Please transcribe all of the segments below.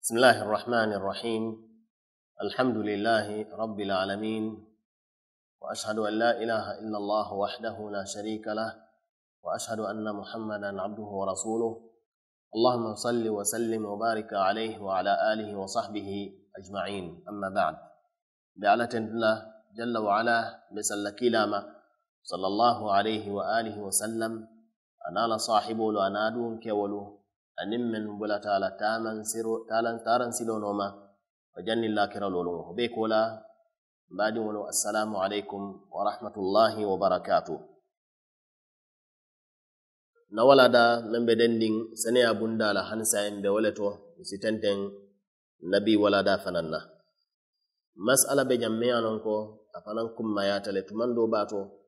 بسم الله الرحمن الرحيم. الحمد لله رب العالمين وأشهد أن لا إله إلا الله وحده لا شريك له وأشهد أن محمدا عبده ورسوله. اللهم صل وسلم وبارك عليه وعلى آله وصحبه أجمعين. أما بعد بعلة الله جل وعلا بسلك لاما صلى الله عليه وآله وسلم أنال صاحبه لانادون كولو anin men bulata la taman siro talan taran silo noma. Wa jannilla kira lolu ko be kola mbadi wolo assalamu alaikum wa rahmatullahi wa barakatuh. Na wala da men be dendin sene abunda la hansa en be waleto sitenten nabi wala da fananna. Mas'ala be jamme anon ko afanan kumma ya tale tumando bato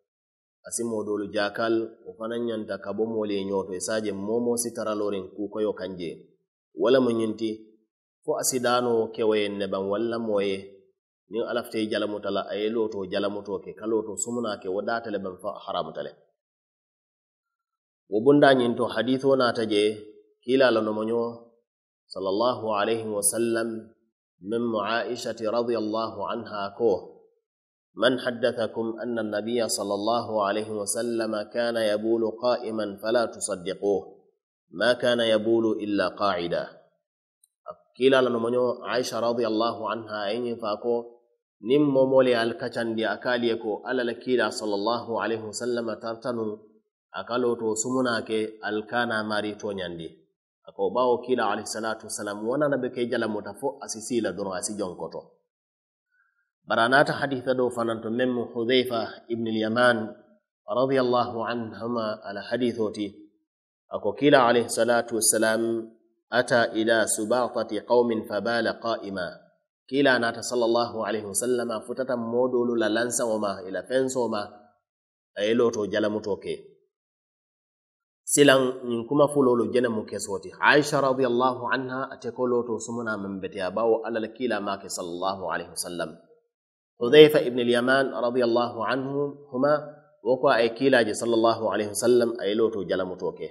asi modolu jakal o fana ñanta ka bo moolu ye ñooto e, e momo sitaralorin kukoyo kanje. Wala mu ñinti fo asidano kewoyen neban walla moye nin alafta ye jalamutala a ye loto jalamuto ke ka loto sumuna ke wo datale ban fa haramutale wo bunda ñinto haditho nata je kila la nomoño sallallahu alayhi wasallam min muaishati radiallahu anha ko من حدثكم أن النبي صلى الله عليه وسلم كان يبول قائما فلا تصدقوه. ما كان يبول إلا قاعدا كلا لنمنيو عائشة رضي الله عنها أين فاكو نم مولي الكتن دي أكاليكو ألا لكيلا صلى الله عليه وسلم ترتنو أكالو تو سمناك الكانا ماري تونياندي. أكو باو كلا عليه الصلاة والسلام وأنا نبكي جل متفو أسيسي لدنو أسي جنكوتو baranata haditha ɗo fananto men mo hudhaifa ibn lyaman radiallahu anhuma ala hadithoti ako kila alayhi salatu wassalam ata ila subatati qaumin fabala qa'ima kila nata sallallahu alayhi wasallama futata modolu la lansawoma ila fensoma aye loto jalamuto ke silan ñin kuma fulolu kesoti aisha radiallahu anha ate ko loto sumuna men bawo alala kila make sallallahu alayhi wasallam hudhaifa ibn al-yaman radiyallahu anhu huma woko ay kilaji sallallahu alayhi wasallam ay loto jalamuto ke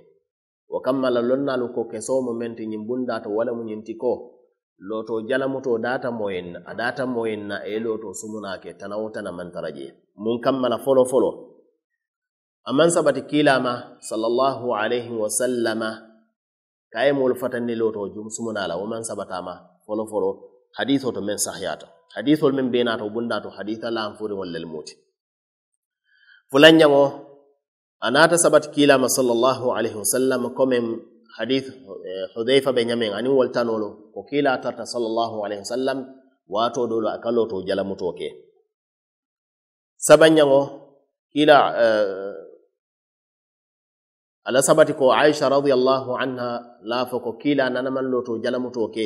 wa kammala lonnalu ko keso mo menti nyim bunda to wala mu nyinti ko loto jalamuto data moyen a data moyen na ay loto sumuna ke tanawta na mantaraje. Mun kammala folo folo. Amman sabati kilama sallallahu alayhi wasallama kaye mol fatanni loto jum sumuna la wo man sabatama folo folo haditho to men sahyata hadithol men benato bunda to haditha lanfuri wallel muti fulanñago a nata sabat kilama sallllahu alayhi wasallam comme hadith hudayfa ɓe ñamen anin woltanolo ko kila tarta sallllahu alayhi wasallam wato ɗolo a kaloto jalamuto ke sabanñago kila ala sabati ko aicha radiallahu anha lafo ko kila nanamanloto jalamuto ke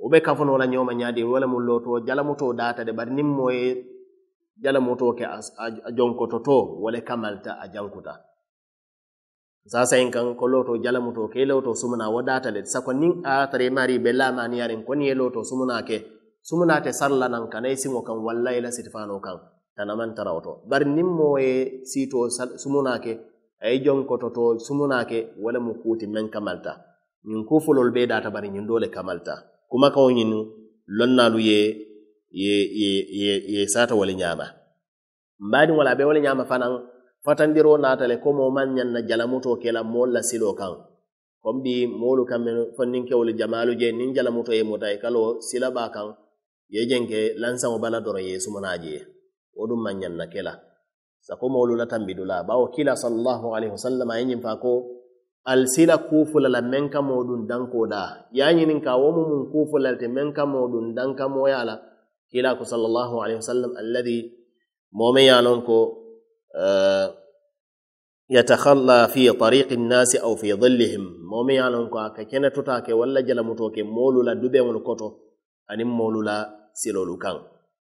wo be kafono la ñoma ñaadi wala mu loto jalamuto data de bari nin moye jalamuto ke a jonkoto to wala kamalta a jankuta. Sasa en kan ko loto jalamuto ke loto sumuna wo data le sako nin a tare mari be lamani yaren koni ye loto sumuna ke sumuna te sarla nan kana isiŋo kan walla ila sitifano kan tanaman tarawoto bari nin moye sito sumuna ke aye jonkoto to sumuna ke wala mu kuti men kamalta. Ñin kufulol be data bari ñin dole kamalta. kumakaŋo ñinu lonnaalu ye ye ye ye ye sata wole ñaama mbaadiŋ wala a be wole ñaama fanaŋ fatandiro naata le komo maŋ ñaŋ na jalamutoo ke la moolu la siloo kaŋ comme bi moolu kaŋ menu fonniŋ kewolu jamaalu je niŋ jalamuto ye muta i ka loo sila baa kaŋ ye jeŋ ke lansaŋo bala doroŋ ye. Sumanaa je wo duŋ maŋ ñaŋ na ke la sa komoolu la tambidula bawo kila sallallahu alaihi wasallam a ye ñiŋ faa ko alsila kufulala men kamo ɗum dankoɗa yañinin ka womo mum kufulalte men kamo ɗum dankamoyala kila ko sallllahu alayhi wa sallam alladi momen yalon ko uh, yatakhalla fi tariqi nnasi au fi dhillihim. Momi ye lon ko a ka kene tuta ke walla jalamuto ke moolu la dubeŋolu koto aniŋ moolu la silolu kaŋ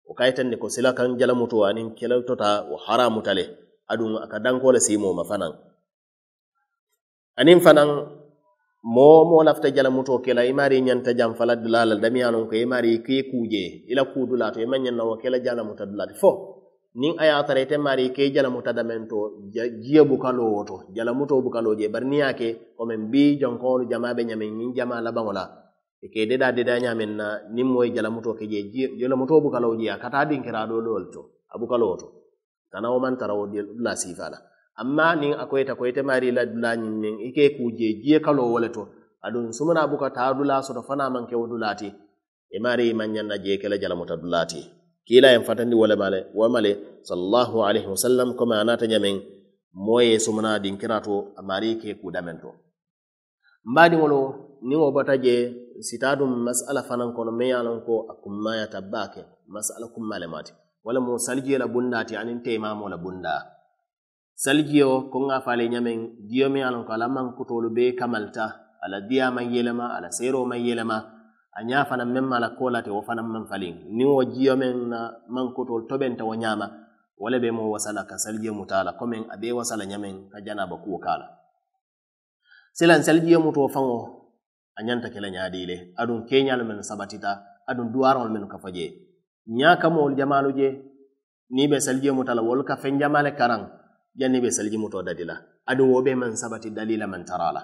wo kayitandi ko sila kaŋ jalamuto aniŋ kele tota wo haramuta le aduŋ a ka danko le siimo ma anin fanan mo mo lafta jala muto kela imari nyanta jam fala dulala damiano ko imari ke kuje ila kudula to imanya na wakela jala muta dulati. Fo nin a tare ite maari ke jalamuta damento jiya bukalo woto jala muto bukalo je barni yake ko men bi jonkolu jama be nyamen nin jama la bangola ke deda deda de na niŋ moo ye jalamuto ke je jalamuto muto bukalo je kata din kira do lolto to woto. Tanawo man tarawo la sifala amma niŋ a koyita koyta koyte mari ladulañin niŋ i ke kuje jiye kalo wo le to. Aduŋ sumana buka taa dula soto fana maŋ man kewo dulati. E mari i mañanna jeye kele jalamuta dulaati kiila en fatandi wole male wo male sallallahu alayhi wa sallam naata ñameŋ moo ye sumana dinkira to a mari ke kudamen to. Mbadiŋolu niŋ wo bota je sita dum masala fanaŋ kono meŋ ye a loŋ ko a kummayata baake masala kumma le maati wo lemu salijee la bundaati aniŋ teemaamoo la bundaa salijiyo ko ŋa faale ñameŋ jiyo meŋ ye a loŋ ko ala mankutoolu bee kamalta. Ala diya maŋ yelema ala seeroo maŋ yelema. A ñaa fanaŋ meŋ ma la koo late wo fanaŋ maŋ faliŋ wo jiyo meŋ na mankutoolu tobenta wo ñaama wo be moo wasala ka salijiyo muta la komeŋ a wasala ñameŋ ka janaba kuwo kaa la silaŋ salijiyo mutoo faŋo a ñanta ke la ñaadii le sabatita aduŋ duwaaraŋolu mennu ka fo je ñaa je niŋ be salijiyo muta la ka feŋ jama le janni be salji muto dadila adu wo man sabati dalila man tarala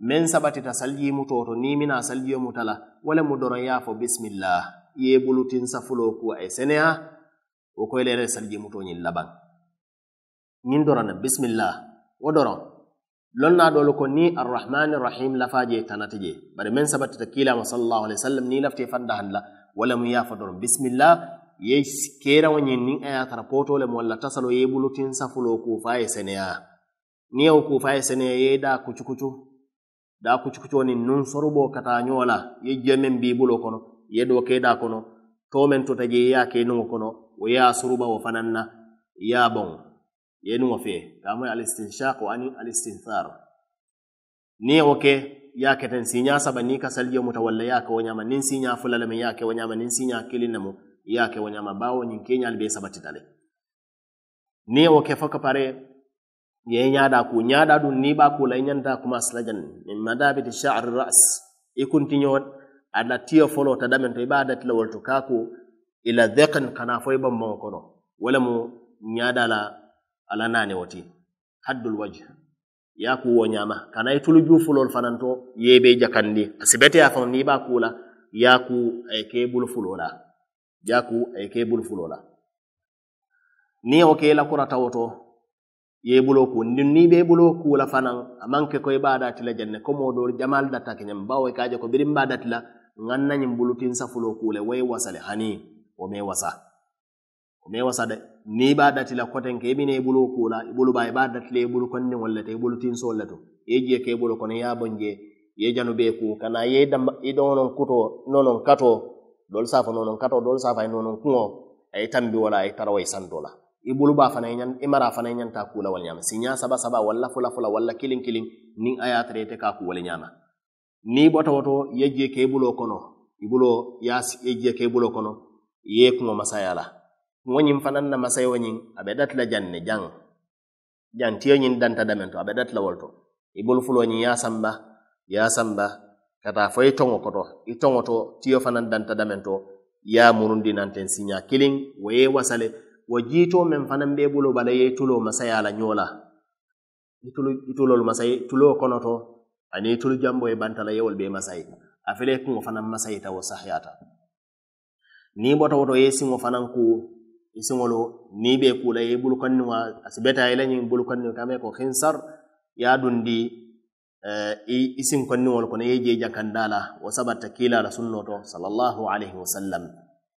men sabatita salji muto to ni mina salji mutala wala mu doron ya fo bismillah ye bulutin safulo ku ay senea wo ko lere salji muto nyin laban nyin dorana bismillah wo doron lonna dolu ko ni arrahmani rahim lafaje tanatije bare men sabatita kilama sallallahu alaihi wasallam ni lafte fanda hanla wala mu yafa doron bismillah ye keraŋo ñiŋ niŋ a a tara poto le molla tasalo ye bulutin safuloo ku fa ye seneya niŋ yewo ku fa ye seneya ye daa kucukucu daa kucukuco niŋ nuŋ sorubo ka taa ñoo la ye jiyo meŋ kono. Ye doo ke kono. To meŋ tuta je ye a ke nuŋo kono. Wo ye a suruba wo fanaŋ na ye a boŋ ye nuŋo fee kaamoy alistinshaqu ani alistinthar. Niŋ ye wo ke ye a keten siiñaa saba niŋ ka salijo muta walla ye a ke wo ñama niŋ lemu a ke wo ñama niŋ siiñaa yake wanyama bawo nyin albe sabati tale ni wo ke foka pare ye ñaada ku ñaada dun ni ɓa kula e ñanta kuma slajan. Min madabit sha'r ras. I kuntiñowon aɗa tiyo folo ta damen to i ɓa adatila to kaku ila dekan kana fo i ɓambaŋo kono. Wala mu ñaada la ala naane woti? Haddul wajh. Ya ku wo ñama kana i ju fulol fananto yebe jakandi. Asibete ya faŋ ni ɓa kula ya ku eh, ke bulu fulola jaku e ay ke fulo la ni o ke la kurata woto ye bulo ku ni ni be bulo ku la fanan amanke ko ibada tila janne ko mo do jamal data kenyam bawo e ka je ko birim bada tila nganna nyim bulutin safulo ku le way wasale hani o me wasa. O me wasa de ni bada tila ko koten ke bine bulo ku la bulu bay e bada tila bulu konne walla te bulutin so lato ye je ke bulo kono ya bonje ye janu be ku kana ye dam idonon kuto nonon kato dol safa nonon kato dol safa nonon kuŋo a ye tambi wala a ye tara way santo la i bulu ba fana i mara fana ñanta kula wal ñama siña saba saba walla fula fula walla kiliŋ kiliŋ niŋ a ye tara ite ka ku wal ñama ni bota woto ye je ke bulo kono i bulo ye je ke bulo kono ye kuŋo masaya la. Kuŋo ñiŋ fanaŋ na masayo ñiŋ a be datila jaŋ ne jaŋ jaŋ tiyo ñiŋ danta damen to a be datila wol to. I bulu fulo ñiŋ ye samba ye samba kata fo i toŋo koto i toŋo to tiyo fanaŋ danta damen to ye a murundi nanten siɲa kiliŋ wo ye wasale wo jiito meŋ fanaŋ be bulo bala ye tulo masaya la ño la i tulolu masayi tulo kono to ani tulu jambo ye banta la yewol be masayi a fele kuŋo fanaŋ masayita wo sahayata ni bota woto ye siŋo fanaŋ ku i siŋolu ni be kula ye bulukanniŋo asibeta ye la ñiŋ bulukanniŋo kame ko hinsar ye dundi Eh, i sin konniŋol kono ye jeja kanda la wo sabatta kiila la sunno to salallahu alayhi wasallam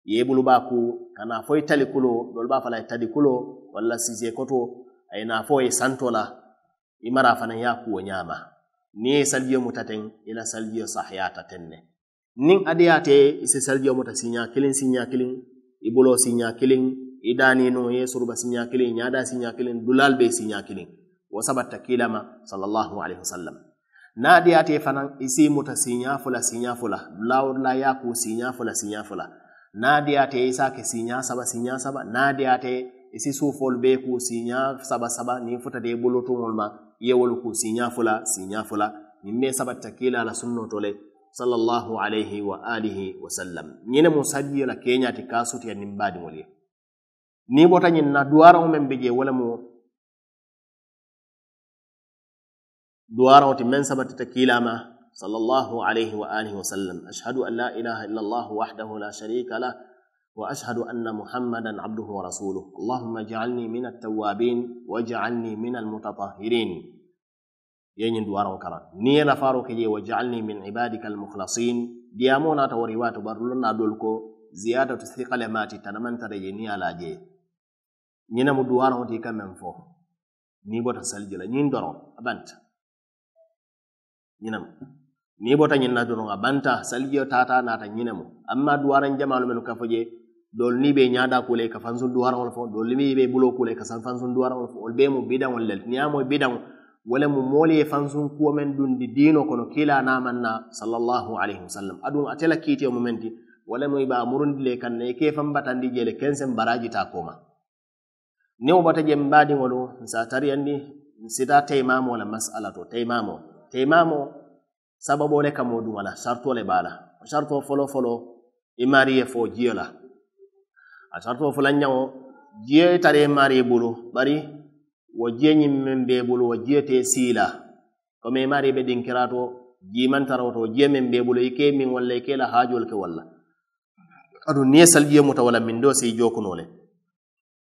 ye buluba ku kana fo ye tali kulo dolu be fala ye tali kulo walla sise koto a ye naa fo ye santo la i mara fanaŋ ye a kuwo ñaama. Niŋ ye salijiyo muta teŋ i la salijiyo sahayata teŋ ne niŋ adiyaate i si salijiyo muta siñaa kiliŋ siñaa kiliŋ i buloo siñaa kiliŋ i daaniino ye suruba siñaa kiliŋ ñaadaa siñaa kiliŋ dulaalu be siñaa kiliŋ. Wo sabatta kiilama salallahu alayhi wasallam naadi ate fana isi muta siña fula siña fula lawrla yaku siña fula siña fula naadi ate isa ke siña saba siña saba naadi ate isi suufol be ku siña saba. Saba niŋ futata de bulu tuŋol ye wolu ku siña fula siña fula ñiŋ ne sabatta kiila la sunno tole sallallahu alayhi wa alihi wa sallam. Ñiŋ ne mu la kenya ka sutiya nimbadi baadiŋol ye niŋ bota ñiŋ na duwaraŋo meŋ je wo le mu دواره تمن سبت تكيلاما صلى الله عليه وآله وسلم. أشهد أن لا إله إلا الله وحده لا شريك له وأشهد أن محمدا عبده ورسوله. اللهم اجعلني من التوابين واجعلني من المتطهرين. يني دوار وكرا. ني نفارو كيجي وجعلني من عبادك المخلصين. ديامونا توريوات برلنا دولكو زيادة تسيق لماتي تنمن تريجي ني على جي ني نمو دوار وتي كمن فو. ني بوتا أبنت ñinam ni bota ñin na doron a banta salvio tata nata ñinemo. Amma duwaran jamalu men ka fo je dol ni be ñaada kule ka fansun duwaranol fo dol ni be bulo kule ka san fansun duwaranol fo ol be mu bidaŋol lel. Niyamo bidaŋo wala mo moolu ye fansun kuwo men dundi diino kono kila naman na sallallahu alayhi wasallam aɗum atela kiitiyo mumen ti wala mo iba murundi le kan ne ke fan batandi jele kensen baraji ta koma niwo bata je mbaadiŋo ɗo sa tariyandi sita taymamo la masala to taymamo temamo sababole ka modum ala sarto le bala. Sarto folo folo e i mariye fo jiyo la. A sarto fulanñaŋo jiyo e tare e mari bulu. Bari wo jiyo ñiŋ meŋ be bulu wo jiyo te sii la komi mari be dinkirato jiman tara woto wo jiye meŋ be bulu i ke miŋ walla i ke la haajol ke walla. Adu niŋ ye salijiyo muta wala miŋ do si jo le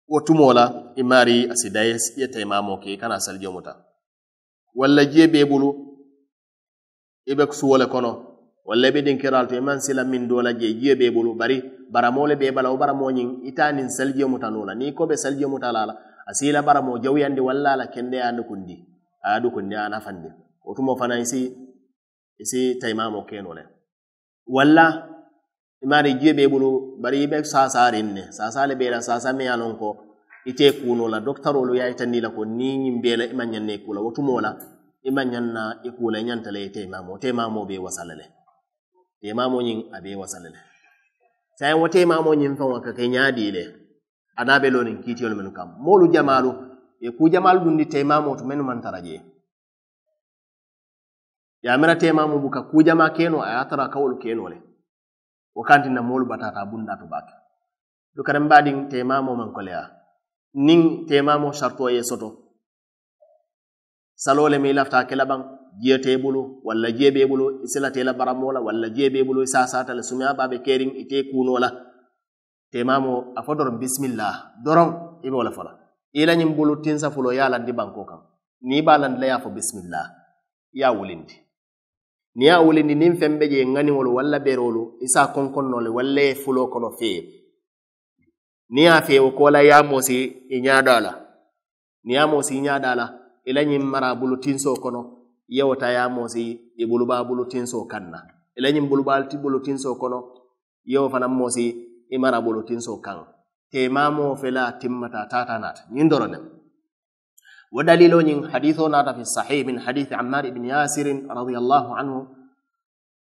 wo tumo la i mari asi daye ye taimamo ke i kana salijiyo muta. Walla jiye be bulu i be suwo le kono. Walla i be dinkiral to e i maŋ sila miŋ doo la je jiye be bulu bari baramoo le be bala wo baramoo ñiŋ ita niŋ salijiyo muta noo la niŋ ko be salijiyo muta la la a si la baramoo walla a kende kendeyandi kundi adu kundi ana a nafandi wo tumo fanaŋ isi isi taimamo keno le walla imari jiyo be bulu bari i be saasaariŋ ne saasa le be la saasa meŋ ye a ko ite kuno la doctarolu ye a yitandi la ko ni nyimbe la i maŋ ñaŋ ne kuu la la ima ñanna i kula i ñanta le ye teemamo be wasalale te teemamo nyin abe wasalale wasala wote saye nyin fa waka feŋo ka le adabe lo nin kiti yol menu kam. Molu jamalu. E ku jamaalu te teemamo to men man taraje ya ye te mira buka ku jama keno a ye a tara keno le. Wo kantinna moolu batata bunda to baake dukaren baadiŋ teemamo maŋ koleya te teemamo sharto ye soto. salole mi lafta ke jiyete bulu walla jiya be bulu isilatela baramola walla jiya be bulu isa sata la sumya babe kerin ite kunola. Temamo a fo doron bismillah doron ibe wala fala ila nyim bulu tinsa fulo ya landi banko kam. Ni ba landila ya fo bismillah. Ya wulindi ni ya wulindi nin fembe je ŋaniŋolu walla berolu isa konkonnole walla ye fulo kono fee ni ya feewo kola ya mosi i ñaada la ni ya mosi i ñaada la ilañin mara bulu tinso kono yewta ya moosi i buluba bulu tinso kanna ilañin bulubal ti bulu tinso kono yewo fana moosi i mara bulu tinso kan temamo fela timmata tata nata ñin doro nem wo daliloñin haditho nata fi sahih min hadith ammar ibn yasirin radiallahu anhu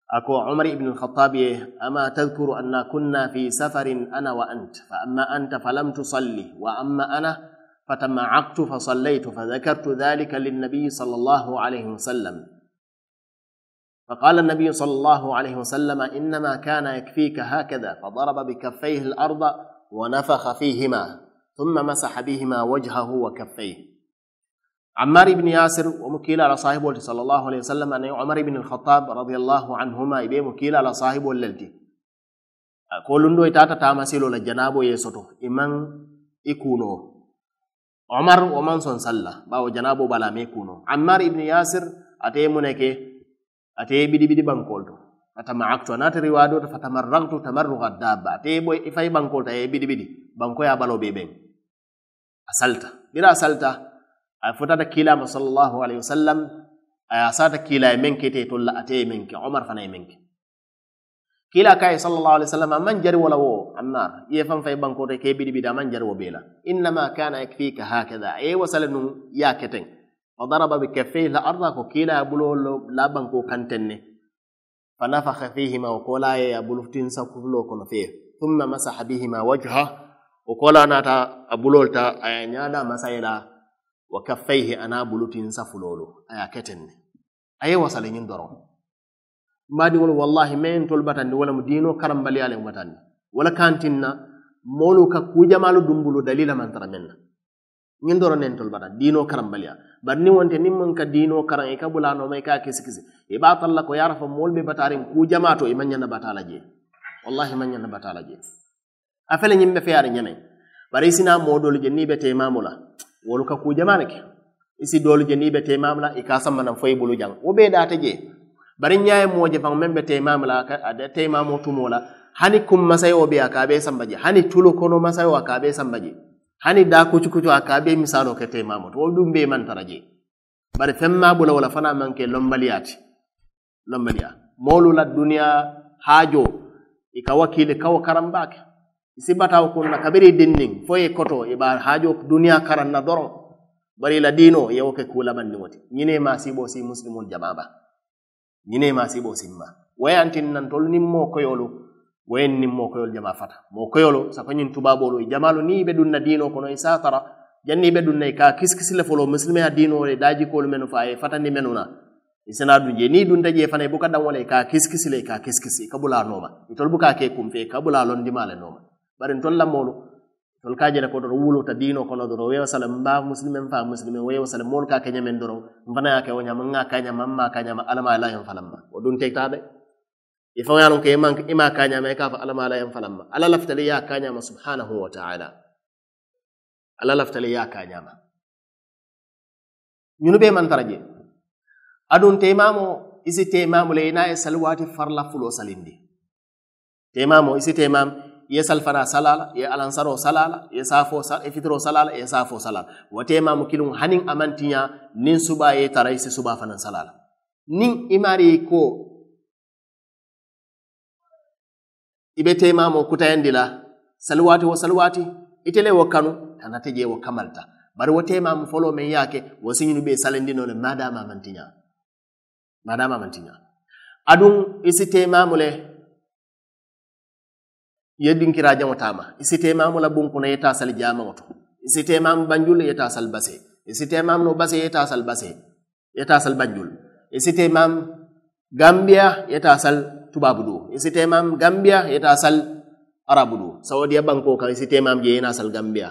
أكو عمر بن الخطاب أما تذكر أن كنا في سفر أنا وأنت فأما أنت فلم تصلي وأما أنا فتمعقت فصليت فذكرت ذلك للنبي صلى الله عليه وسلم. فقال النبي صلى الله عليه وسلم إنما كان يكفيك هكذا فضرب بكفيه الأرض ونفخ فيهما ثم مسح بهما وجهه وكفيه. عمار بن ياسر ومكيل على صاحبه صلى الله عليه وسلم أن عمر بن الخطاب رضي الله عنهما يبي مكيل على صاحبه الليلتي كولندو إتاتا تامسيلو لجنابو يسوتو إمان إكونو. omar woman son salla ɓawo janabo bala me kuno. Ammar ibni yasir ate muneke ateye ɓiɗi ɓiɗi bankol to. Fatamaaktu anata riwado to fatamarragtu tamarruga dabba ate ɓoy e ifay bankol to aye ɓiɗi ɓiɗi bankoya baloɓe ɓen. A salta. Ɗira salta a fotata kilama sallallahu alayhi wa sallam aya sata kila e menke te tolla ateye menke. Omar fana e menke. Kila kay sallallahu alaihi wasallam man jari wala wo ammar ye fam fay banko to ke bidi bidi man jari wo bela inma kana yakfika hakadha ay wasalanu ya keten wa daraba bi kaffayhi la arda ko kiila ya bulolo la banko kantenne fa nafakha fihima wa kola ya buluftin sakulo kono fe thumma masaha bihima wajha wa kola nata abulol ta aya nyada masayla wa kaffayhi ana bulutin safulolo aya ketenne aye wasale nyin doron maadiŋolu wallahi meŋ tolu batandi wala mu diino karambaliya leŋ batandi wala kantinna moolu ka kuujamaalu dumbulu dalila maŋ tara meŋ na ñiŋ doro neŋ tolu bata diino karambaliya bari niŋ wonte niŋ maŋ ka diino karaŋ i e ka bula nooma i e ka a kisi kisi e i be a tara ko ye a fo moolu be bataariŋ kuujamaa to i maŋ ñanna bataa la jee. Wallahi maŋ ñanna bataa la jee. A fele ñiŋ be feyaari ñameŋ bari i si naa moo doolu je niŋ i be teemaamu la wolu ka kuujamaa le ke i si doolu je niŋ i be teemaamu la i ka a sanma naŋ fo i bulu jaŋ. Wo bee daate jee. Bari ñaye moje fan men be temamu la ade temamu tumo la. Hani kum masayo be a ka be samba je hani tulo kono masayo a ka be samba je hani da kucu kucu a kabe misalo ke te mamu to dum be man taraje bari femma bula wala fana manke lombaliyati lombaliya molu la dunia hajo. Ika wakile kawo karambake. Isi bataw kun na kabiri dinning. Foye koto iba hajo dunia karan na doron bari la dino yewo ke kula bandi woti nyine ma sibo si muslimul jamaba nyine ma sibo simma wayantin nan tol nimmo koyolu. Wayen nin mokoyol jama fata. Mokoyolo sakoñin tubabolo e jamalo ni ɓe ɗum na dino kono e satara janni ɓe ɗum nayi ka kiskisile folo. Muslime a dinore dajikolu menu fa e fatandi menuna e sena ɗum je ni ɗum daƴi fana e buka ɗanwala e ka kiskisile e ka kiskisi ka ɓula noma. E tol buka ke kumfe e ka ɓula londimale noma. Bari tol lammolu ɗon ka jena ko ta dino diino kono doro. Wewa salam ba muslimen fa muslimen wewa salam mon ka keñamen doro mbana ke wonya ñama ŋa ka ñama ma ka ñama alama ala hen falamma o dun ɗum tektaɓe e fo yanon ke iman ima ka ñama e ka fa alama ala hen falamma ala laftale ya ka ñama subhanahu wa taala. Ala laftale ya ka nyunu be man taraje? Adun te temamo isi temamule ina e salwati farla fulo salindi. Te temamo isi temam ye salfana salala ye alansaro salala ye safo e fitro salala ye safo salala. Wa temamu kilun hanin amantinya nin suba ye tara isi suba fanan salala. Nin imari ko ibe temamo kutayandi la salwati wo salwati itele wo kanu tanate je wo kamalta. Bari wo temamo folo men yake wo siñinu be salendino le madama mantiña madama mantiña adun isi temamu le ye dinkira jaŋotama isitemamu la bunkuno ye tasal jamaŋo to isitemamu banjul ye tasal base. Isitemamu no base ye tasal base. Ye tasal banjul. Isitemam gambia ye tasal tubabu do isitemam gambia ye tasal arabu do sawadiya banko kan isitemam je yena sal gambia.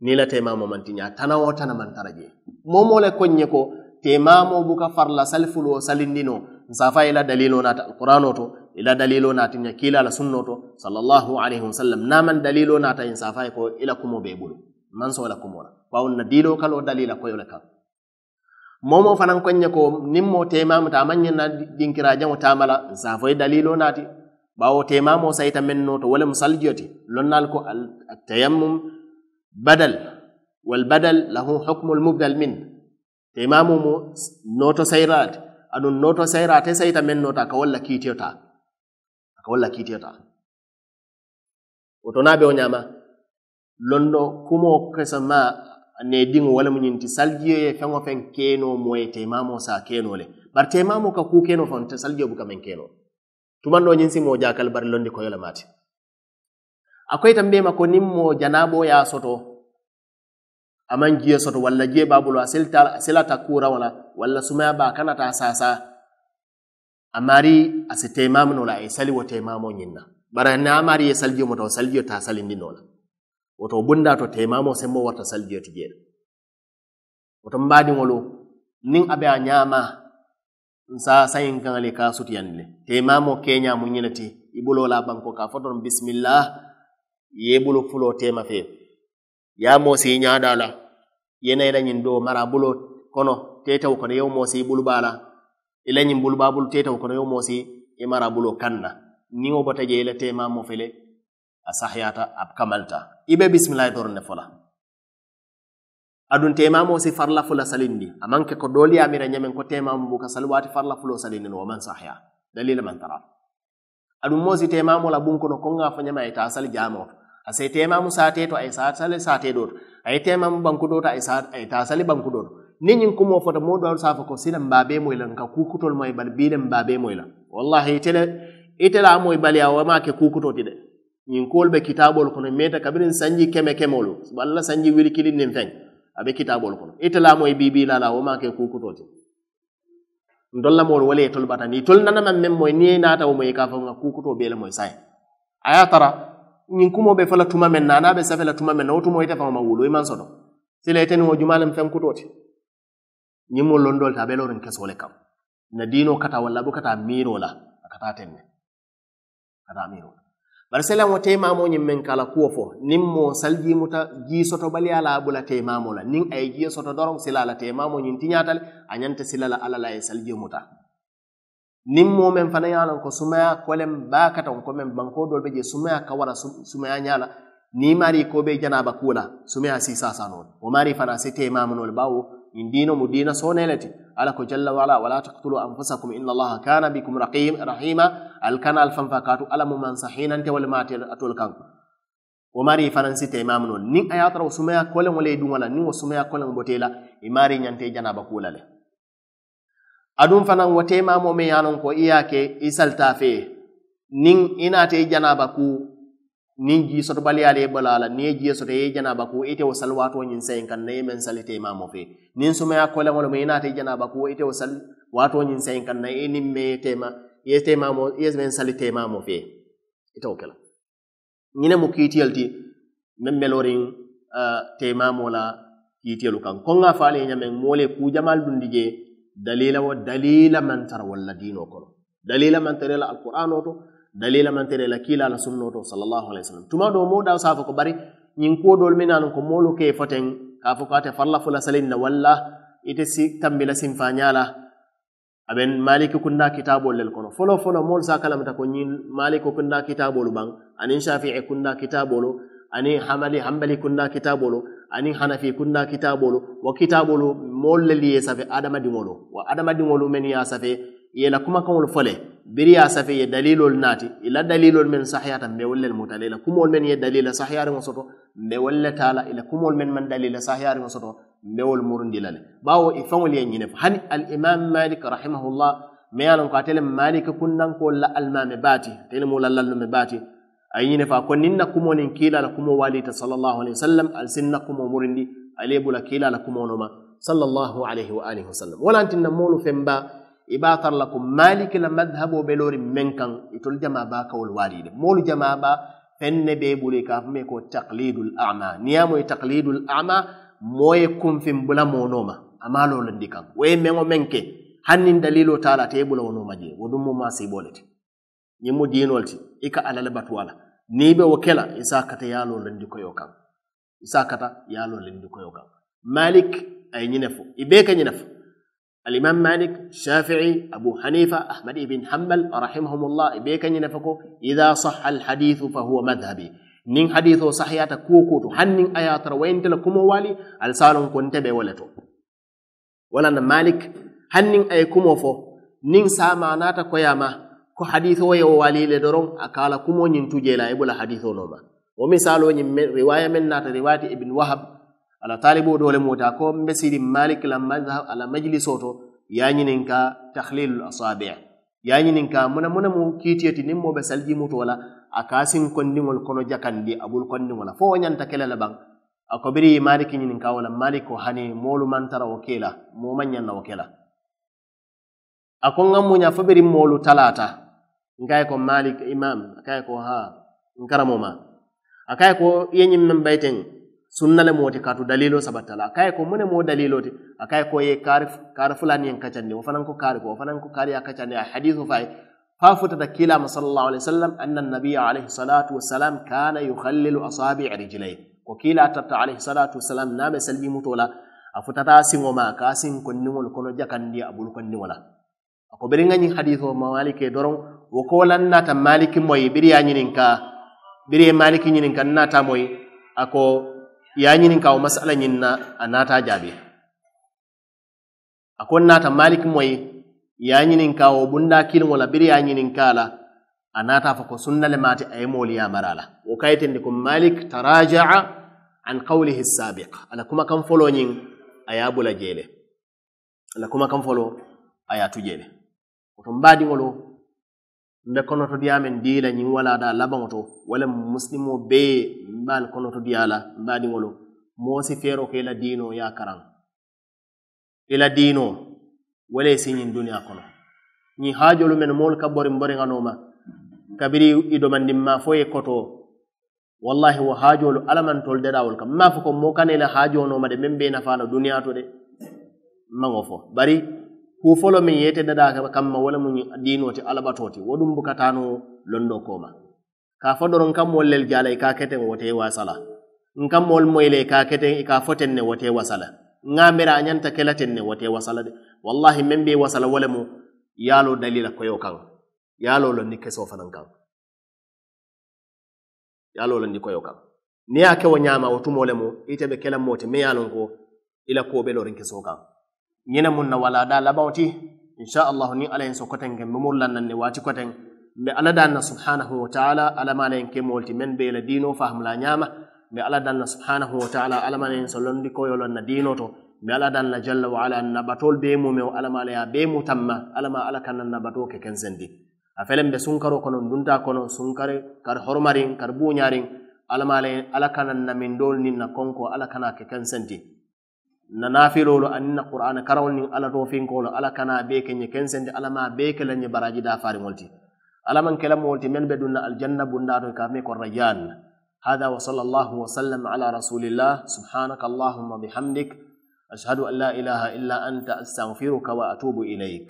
Ni la temamo mantiña tanawo tana mantara je momo ko temamo buka farla salfulo salindino nsafa ila dalilo nata alqur'ano to ila dalilo nata nya kila la sunno to sallallahu alaihi wasallam. Naman dalilo nata insafa ko ila kumo be bulu. Man so la kumo wa on dilo kalo dalila ko yola kan momo fanan ko nimmo temamu ta manye na dinkira jamu tamala safoy dalilo nati bawo temamo sayta menno to wala musaljiyoti lonnal ko al tayammum badal. Wal badal lahu hukmu al mubdal min. Temamu mo noto sayrat adu noto sayrate sayta menno ta ka walla kitiyota walla kiitiyota woto naa be wo ñaama londo kumo kesa ma ne diŋo wala mu ñinti saljiyo ye feŋo feŋ keenoo moo ye teemamoo saa le. Bari teemamoo ka ku keno faŋ te saljiyo buka meŋ keno. Tumando nyinsi ñin si moo jaakal bari londi koyola maati akoy tan mbema ko nimmo janabo ya soto. Aman jiyo soto wala jiye baa bulu a selata kuura wala wala sumaya baa kanata sasa a mari a si teymamunola a ye sali wo teymamo ñinna. Bara na a mari ye salijo mota o salijo ta salindinola woto bunda to teymamo sembo warta salijo ti jeeɗa woto mbadiŋolu niŋ abe a ñaama nsa sayin kaŋali ka sutiyandi le. Teymamo keña mu ñina ti i bulo la banko ka fo bisimillah ye bulo fulo tema fe ya moosi ñaada la ye nayila ñin do mara bulo kono tetew kono yew moosi bulu bala ila ñiŋ bulubabulu tetewo kono yo moo i mara bulo kanna. Niŋo bota je ila la teema fele a sahyata a kamalta. Ibe be bisimilayi fola adun temamo si farla fula salindi. Amanke ko doolu ye a mira ñameŋ ko temamo buka sali waati farla fulo salindi no wo sahya dalila man tara. Adun moo si teemamo la bunko no konga fo ñama ita ye taa sali jaamoo to. A si teemamu saatee to a ye saa sali saatee doo to. A ye teemamu banku doo ay a ye taa sali banku doo to. niñin kumo fota moɗon safa ko sila mbabe moyla nka kukutol moye bal biile mbabe moyla wallahi itele itele amoye baliya wama ke kukutoti de ñin kool ɓe kitaɓol kono meta kabirin sanji keme kemolu sobo allah sanji wili kilin nin feng aɓe kitaɓol kono. Itele amoye bibilala wama ke kukutoti ndollamol mo e tol ɓata ni tol nanaman men moye ni natawo moye ka fo nga ku kukuto ɓeele moy say aya tara nyin kumo be fala tuma men nana be sa fala tuma men o wo tumo ite fa ma wulo e man sodo. Sile eteni wo jumalem fen kutoti ñiŋ mu londol ta a be looriŋ kesoo le kaŋ na diinoo kata walla bu kata miiroo la a kata teŋ ne kata miiroo la bari selaŋo teemaamoo ñiŋ meŋ ka la kuwo fo niŋ moo saljiimuta jii soto baliya la a bula teemaamoo la niŋ a ye jio soto doroŋ sila la teemaamoo ñiŋ tiñaata le a ñanta la alla la ye saljiimuta fanaŋ ye ko sumaya kolem baa kataŋ ko meŋ bankoo doolu be je sumaya ka sumaya ñaa la niŋ ko be janaaba la sumaya si saasanoo le wo maari fanaŋ si teemaamonoo le bawo من دينهم دين سونيلتي. على جل وعلا ولا تقتلوا أنفسكم إن الله كان بكم رقيم رحيما. الكن الفنفكات ألم من صحين أنت والمات أتول كنكو وماري فرنسي تيمامنو نين أيات رو سميا كولن ولي دونا نين وسميا كولن بوتيلا إماري نيانتي جنابا كولا له أدون فنان وتيمامو ميانون كو إياكي إسالتا نين إناتي جنابا كو nin jiisoto baliyale ye bala la niŋ ye jiye soto ye janaba ko ite wo salwato ñiŋ sayin kaŋ na ye meŋ salite imamo fe niŋ sumaya koleŋo lemu i naata i janaba ko ite wo sal wato ñiŋ sayin kaŋ na ye niŋ me ye tema ye temamo ye meŋ salite imamo fe ite wo ke la ñine mu kiitiyolu ti meŋ meloriŋ uh, temamo la kiitiyolu kaŋ koŋ ŋa faale ñameŋ moolu ye kuu jamaalu dundi je dalila wo dalila man tara walla diino kono. Dalila man tara la alqur'ano to dalila mantare la kila la sunno to sallallahu alaihi wasallam tuma do mo daw safo ko bari nyin ko dol minan ko molu ke foten ka fo kate falla fula salin na walla ite si tambila sim fanyala aben malik kunda kitabol lel kono folo folo mol sa kala mata ko nyin malik kunda kitabol bang anin shafi'i kunda kitabolo ani hamali hambali kunda kitabolo ani hanafi kunna kitabolu wa kitabolu moolu le li ye safe adamadiŋolu wa adamadiŋolu men ye yela kuma kaŋolu fo le biri ye a safe ye dalilol naati ila dalilol men sahiyata mbe wolle le mutala ila kumol men ye dalila sahiyariŋo soto mbe wolle taala ila kumol men man dalila sahiyariŋo soto mbewol murundila le bawo i faŋol ye ñine fo malik rahimahullah me ye lon ko ate le malike kundankol la almame baati ate le mu lallallume baati a ye ñine fo a ko niŋ na kumo niŋ kiila la kumo waalita salallahu alayhi wa sallam sinna kumo murindi ali ye la kumo noma sallallahu alayhi wa alihi wa sallam wala antinna moolu feŋ iba tarla ko maliki la madhhabo be lori menkan itol jama ba kawol walide. Molu jama ba fenne be bule ka me ko taqlidul a'ma. Niyamo e taqlidul a'ma moye kumfin bula monoma. Amalo landi kan. We mengo menke hannin dalilo taala te bula wono maje wodum mo ma sey bolete. Nyimo dinolti ika alal batwala ni be wakela isa kata yalo landi ko yokan isa kata yalo landi ko yokan malik ay nyinefo ibe ka nyinefo الإمام مالك شافعي أبو حنيفة أحمد بن حنبل رحمهم الله إبيك ينفكو إذا صح الحديث فهو مذهبي. نين حديث صحيات كوكوتو حنين آيات روين تلكم والي السالون كنت بولتو ولن مالك حنين أي كموفو نين سامعنات كياما ko haditho ye walile doron akala kumo nyin tujela e bula haditho no ma o misalo nyin riwaya men nata riwayati ibn wahab ala talibo dole mota ko mbe sidi malik la madhhab ala majlis oto yañinin ka tahlilul asabi. Yañinin ka muna muna mu kitiyati nin mo be salji muto wala akasin kondiŋol kono jakandi abul kondiŋola fo ñanta kele la baŋ. Ako biri malik ñinin ka wala maliko hani moolu mantara wo kela mo mañanna wo kela akon ŋa muña fo biri moolu talata nkaye ko malik imam akaye ko ha nkaramo ma. Akaye ko yeñin men bayteŋ bayten sunnale moti katu dalilo sabattala akaye ko mune mo dalilo ti akaye ko ye kari kari fulani yen kacandi wo fanan ko kari ko fanan ko kari ya kacandi a hadithu fay fa futata kilama sallallahu alaihi wasallam anna an-nabiy alaihi salatu wassalam kana yukhallilu asabi' rijlay ko kila tatta alaihi salatu wassalam nabe salbi mutola a futata singo ma ka sin ko ningol kono jakandi abul ko ningola ko beri ngani hadithu mawalike doron wo ko lannata maliki moy biri ya biri maliki ñinin ka nata moy ako yanyin ka ñinin kawo masala na anata jabe akon a kon malik moy yanyin ka o bunda kiliŋo wala bir yanyin a ñinin kaa la a naata ko sunna le maati a ye moolu ye a mara ko malik tarajaa an qawlihi sabiq ala kuma kan folo nyin ayabula jele ala kuma kan folo ayatu jele a tu jeele. Woto mbe konoto diyamen diila ñiŋ walaada labaŋo to walla musilimo bee mbaal konoto diya la mbaadiŋo moo si feero ke ila diino ye a karaŋ ila diino walla ye si ñiŋ duniya kono ñiŋ haajolu men moolu ka boriŋ boriŋa nooma kabiri i domandinma fo ye koto. Wallahi wo haajolu alamantolu maŋ kam maa fo ko moo kana ila haajo nooma de meŋ be nafa la duniya to de. Maŋo fo. Bari kufolo min yete dada kamma wala mu dinoti alabatoti woɗum bukatano londo koma. Ka fo kam kammol lel jala ka keten wote wasala. Kam mol moyle ka keten ka foten ne wote wasala. Ngamira anyanta kelaten ne wote wasala de. Wallahi men be wasala wala mu yalo dalila koyo kan. Yalo londi keso fanan kan. Yalo londi koyo kan. Ni ya kewo ñama wotumole mu ite be kelan moti me yalon ko ila ko koɓe lorin keso kan. Ñina mun na wala da labaŋo ti inchallahu niŋ alla yen so koteŋ ke mbe muru ne waati koteŋ mbe alla daŋ na subhanahu wa taala alla ma la yen ke moolu meŋ be la diino fahamula ñaama mbe alla daŋ na subhanahu wa taala alla ma la yen so londi koyo loŋ na diino to. Mbe alla daŋ na jalla wa ala nabatoolu bee mumeo alla ma la ye bee mu tamma alla ma kaŋ na nabatoo ke kensendi a feleŋ be sunkaro kono dunta kono sunkari kari horomariŋ kari buuñariŋ alla ma la alla kaŋ na namindoolu niŋ na konko alla kana ke kensenti nanafilolu aninna qur'ana karawol nin ala tofinkolo ala kana be kenye kensende ala ma be kelenye baraji da fariŋol ti ala man kelamowol ti men be dunna aljanna bundato ka me ko rayyan هذا وصلى الله وسلم على رسول الله سبحانك اللهم بحمدك أشهد أن لا إله إلا أنت أستغفرك وأتوب إليك